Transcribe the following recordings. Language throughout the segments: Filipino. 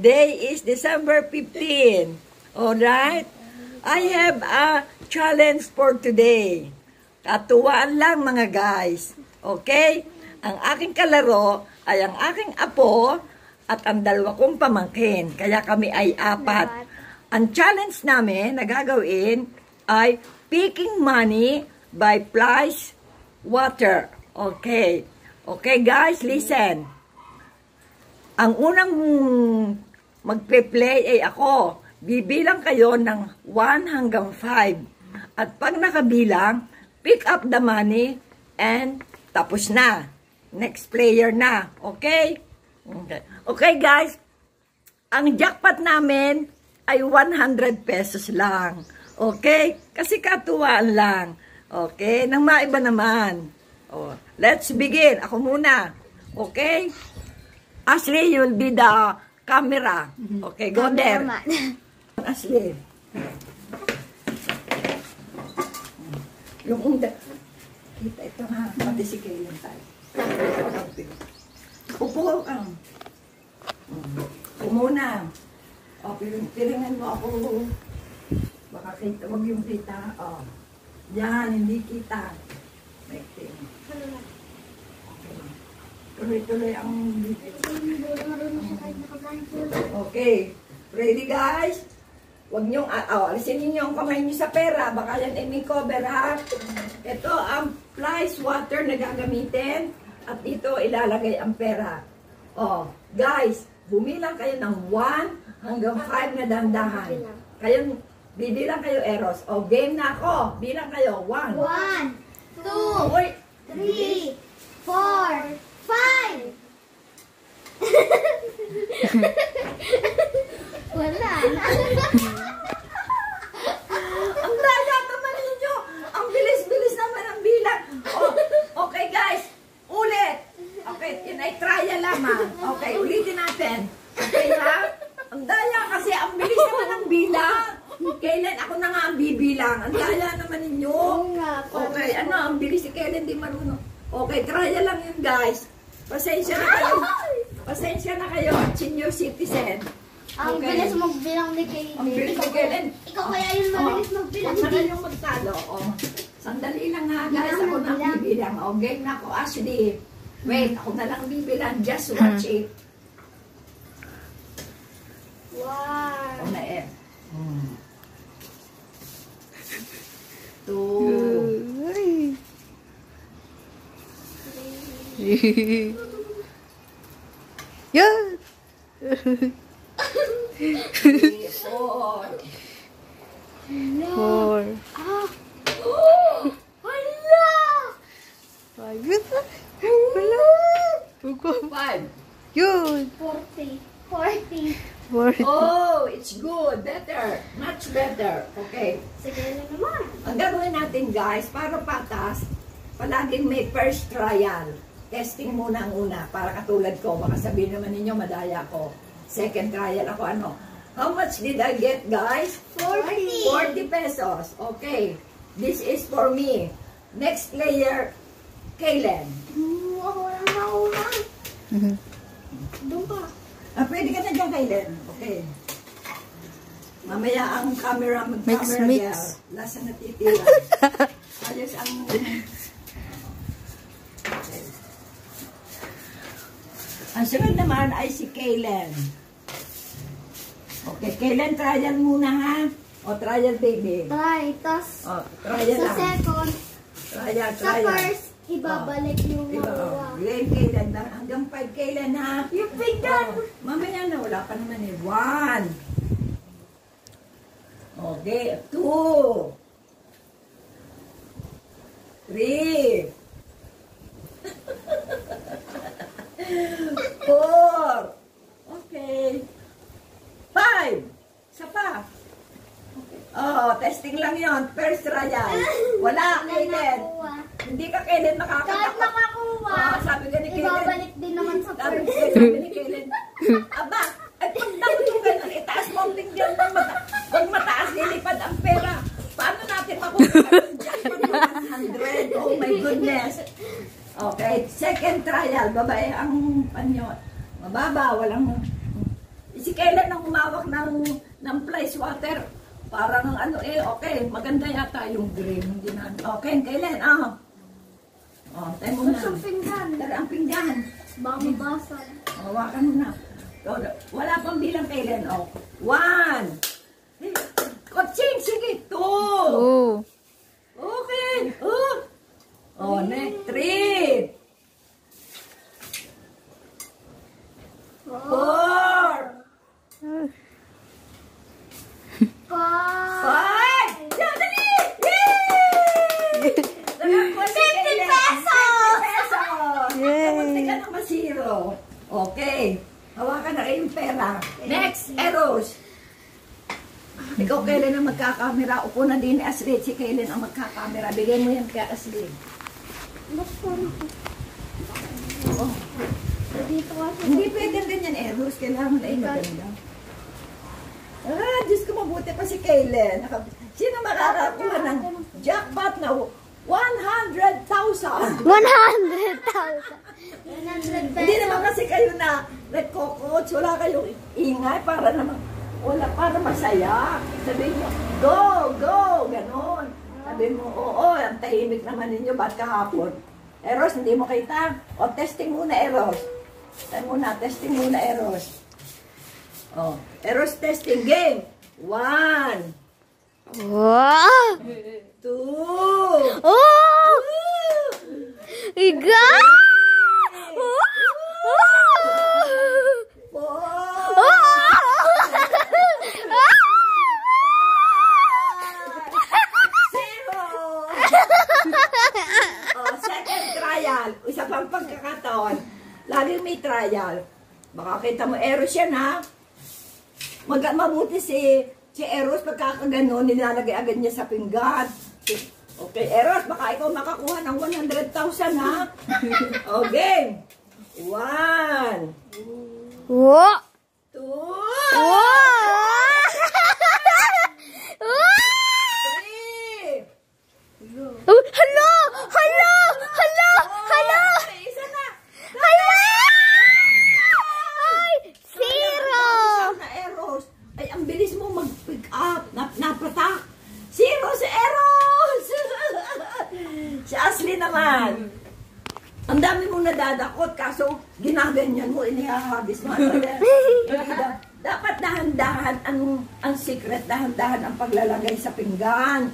Today is December 15. Alright? I have a challenge for today. Katuwaan lang mga guys. Okay? Ang aking kalaro ay ang aking apo at ang dalawa kong pamangkin. Kaya kami ay apat. Ang challenge namin na gagawin ay picking money by flies water. Okay. Okay guys, listen. Ang unang magpe-play ay ako. Bibilang kayo ng 1 hanggang 5. At pag nakabilang, pick up the money and tapos na. Next player na. Okay? Okay, okay guys. Ang jackpot namin ay 100 pesos lang. Okay? Kasi katuwaan lang. Okay? Nang maiba naman. Oh, let's begin. Ako muna. Okay? Ashley, you'll be the camera. Okay, go there. Ashley. Yung unda. Kita ito ha. Pati si Kaylan tayo. Upo ka. Upo muna. O, piling, pilingan mo ako. Baka kita, wag yung kita. O. Yan, hindi kita. tuloy-tuloy ang Okay. Ready guys? Huwag niyong, ah, oh, alisin niyo ang kamay niyo sa pera. Baka yan ay may cover ha. Ito ang flies water na gagamitin. At dito ilalagay ang pera. Oh, guys, bumilang kayo ng 1 hanggang 5 na dandahan. Kayo, bibilang kayo, Eros. Oh, game na ako. Bilang kayo. 1. 1. 2. Bilang. Kailan ako na nga ang bibilang. Ang daya naman ninyo. Okay, ano, ang bilis si Kailan di marunong. Okay, trial lang yun guys. Pasensya na kayo. Pasensya na kayo, senior citizen. Ang Okay. bilis magbilang ni Kaylin. Ang bilis ni Kaylin. Ikaw kaya yung mabilis magbilang. Huwag na yung magtalo. Oh. Sandali lang ha, guys. Ako na ang bibilang. Oh, game na ako. Ashley. Wait, ako na lang bibilang. Just watch it. Wow. Na. Two. Yan! Three. Four. Four. Ah. Oh! Hala! Five. Wala. Ugo. Five. Yun. 40. 40. Four. Oh, it's good. Better. Much better. Okay. Sige na naman. Ang gagawin natin guys, para patas, palaging may first trial. Testing muna ang una, para katulad ko. Baka sabihin naman ninyo, madaya ko. Second trial ako, ano. How much did I get, guys? 40. 40 pesos. Okay. This is for me. Next player, Kaylen. Hmm. Mhm. Doon ka. Ah, pwede ka na dyan, Kaylen. Okay. Mamaya ang camera, Mix, mag-camera mix. girl. Lasa na titira. Ayos ang... Okay. Ang sunod naman ay si Kaylen. Okay, Kaylen, trial muna ha. O, trial baby. Try. Tapos, O, trial sa lang. second, Trial, sa trial. first, ibabalik yung makuha. O, Game Kaylen. Hanggang 5 Kaylen ha. Yung bigyan. Oh, mamaya na, wala pa naman eh. One. Okay, two. Three. Four. Okay. Five. Isa pa. Oh, testing lang yon First trial. Wala, Wala Ka Kaylen Kahit makakatakot. nakakuha, Ah, sabi ka ni Kaylen. ibabalik din naman sa Sabi first. ko, sabi ni Kaylen, Aba, ay pag yung ganun, itaas mo ang tingnan mo, mata pag mataas, lilipad ang pera. Paano natin makukuha yung jackpot ng 100? Oh my goodness. Okay, second trial, babae ang panyo. Mababa, walang... Si Kailan ang humawak ng, ng flies water. Parang ang ano eh, okay, maganda yata yung green. Hindi na, okay, Kailan, ah. Oh, tayo mo na. Pinggan. Tara ang pinggan. Baka mabasag. Hawakan mo na. So, Wala pang bilang kailan. Oh. One. Kotsing, sige. Two. Oh. Okay. Oh. Oh, next. Three. Four. Five. Five. Yeah, dali. Yay! Nakakuha si 50 Kailan. pesos! 50 pesos. Yay! Kamunti ka ng masiro. Okay. Hawakan na kayong pera. Next, Eros. Ikaw kailan ang magkakamera? Upo na din ni Asrid. Si kailan ang magkakamera? Bigay mo yan kay Asrid. Oh. Hindi pwede ganyan, Eros. Kailangan ay maganda. Ah, Diyos ko mabuti pa si Kaylen. Sino makakakuha ng jackpot na 100,000? 100,000. 100 Hindi naman kasi kayo na nagko-coach, wala kayong ingay para naman, wala para masaya. Sabihin nyo, go, go, ganon. Sabihin mo, oo, ang tahimik naman ninyo, ba't kahapon? Eros, hindi mo kita? O, testing muna, Eros. Tayo muna, testing muna, Eros. O, Eros testing game. One, Wow! two, Oh! Iga! four, Zero! oh, second trial. Isa pang pagkakataon. Laging may trial. Baka kita mo, Eros yan ha. Mag mabuti si, si Eros pagkakaganon, nilalagay agad niya sa pinggan. Okay, Eros, baka ikaw makakuha ng 100,000 ha. O, game. One, Wow! two, three. Oh, hello! Hello! Hello! Hello! Okay, isa na. Hello! Ay! Zero! na Eros. Ay, ang bilis mo mag-pick up. Nap napatak. Zero si Eros! si Ashley naman. Ang dami mong nadadakot, kaso ginaganyan mo, inihahabis mo. Hindi da- Dapat dahan-dahan ang, ang secret, dahan-dahan ang paglalagay sa pinggan.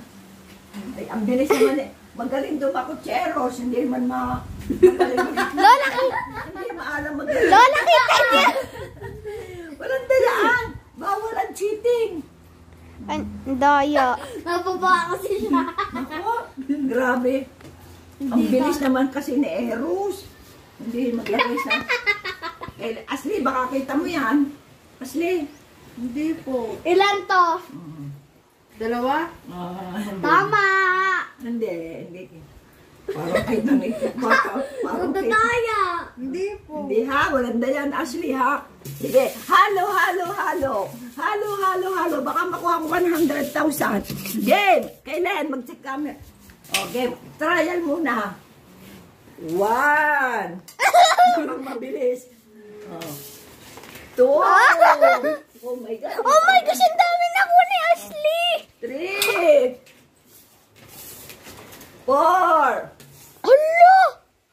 Ay, ang bilis naman eh. Magaling dumakot si Eros, hindi man ma... Lola, hindi maalam magaling. Lola, kita niya! Walang dalaan. Bawal ang cheating. Ang daya. Nababa kasi siya. Ako, grabe. Ang bilis naman kasi ni Eros. Hindi maglagay sa... Eh, Asli, baka kita mo yan. Asli. Hindi po. Ilan to? Dalawa? Ah, hindi. Tama! Hindi, hindi. Parang kita may... Parang, parang kita. Magdadaya! Hindi po. Hindi ha, walang dayan, Ashley ha. Sige, halo, halo, halo. Halo, halo, halo. Baka makuha ko 100,000. Game! Kailan? Mag-check kami. O, game. Trial muna. One. Parang mabilis. Oh. Two. Oh my God. Oh my gosh, ang dami na po ni Ashley! Three. Four. Hello!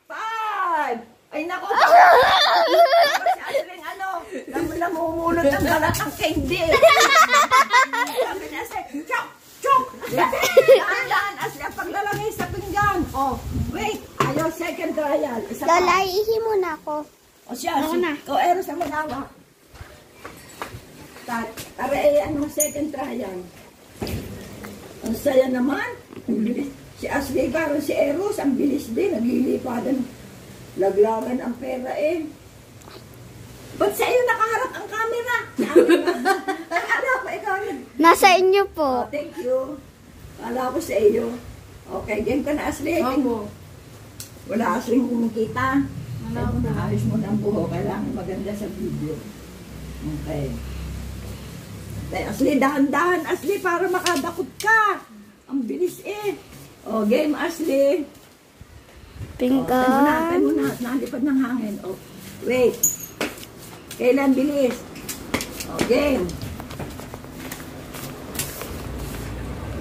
Five! Ay, nako! Kasi Ashley, ano, lam- namumulot ang balat ng candy. Sabi niya, Ashley, chok! Chok! Dahan-dahan, Ashley, ang paglalagay sa pinggan. Oh, wait, ayaw, second trial. Isa. Lola, ihi muna ako. O siya, si, o Eros ang magawa. Ta- Tara, eh, ano, second trial. Ang saya naman. Si Ashley, parang si Eros, ang bilis din. Naglilipadan. Laglagan ang pera eh. Ba't sa iyo nakaharap ang camera? Akala ko ikaw nag... Nasa inyo Oh, po. thank you. Akala ko sa iyo. Okay, game ka na, Ashley. Opo. Wala Ashley kumikita. Wala ko na. Ayos mo ng buho. Kailangan maganda sa video. Okay. Okay, Ashley, dahan-dahan, Ashley, para makadakot ka. Ang bilis eh. O, game, Ashley. O, tayo muna, tayo muna. Nalipad ng hangin. O, wait. Kailan bilis? O, game.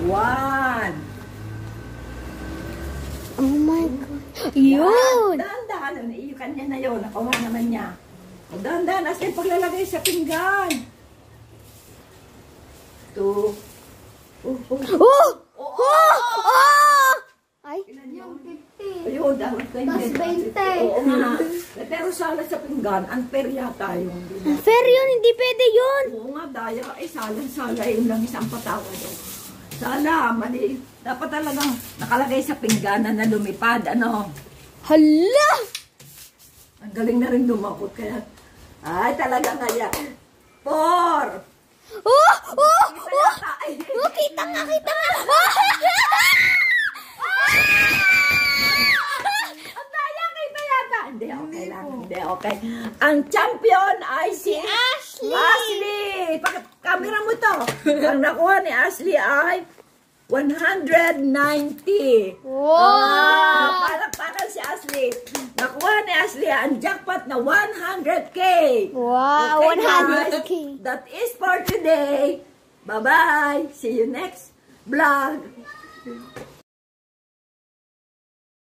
One. Oh my God. Yun! Dahan-dahan. Iyo kanya na yun. Nakuha naman niya. O, dahan-dahan. As in paglalagay sa pinggan. Two. Oh, oh. Oh! Oh! Oh! Ay, Yung 50. Ayun, dapat Tas 20. Oo nga. Pero sala sa pinggan, unfair yata yung bilang. fair yun. Hindi pwede yun. Oo nga, daya. Ay, sala-sala yun lang isang patawad. Oh. Sala, mali. Dapat talagang nakalagay sa pingganan na lumipad. Ano? Hala! Ang galing na rin lumakot. Kaya, ay, talaga nga yan. Four. Oh! Oh! Ay, Oh, kita nga, kita nga. yata. Hindi, okay lang. Hindi, okay. Ang champion ay si Ashley! Ashley! Bakit camera mo to? Ang nakuha ni Ashley ay 190. Wow! Ah, palakpakan si Ashley. Nakuha ni Ashley ang jackpot na 100K. Wow! Okay, guys? 100k. That is for today. Bye-bye. See you next vlog.